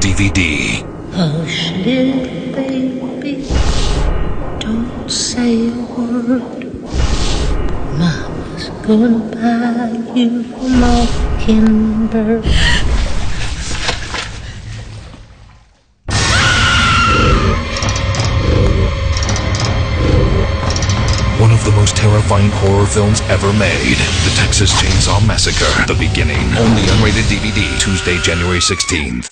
DVD. Hush, little baby, don't say a word. Mama's gonna buy you a mockingbird. One of the most terrifying horror films ever made. The Texas Chainsaw Massacre. The Beginning. Only unrated DVD. Tuesday, January 16th.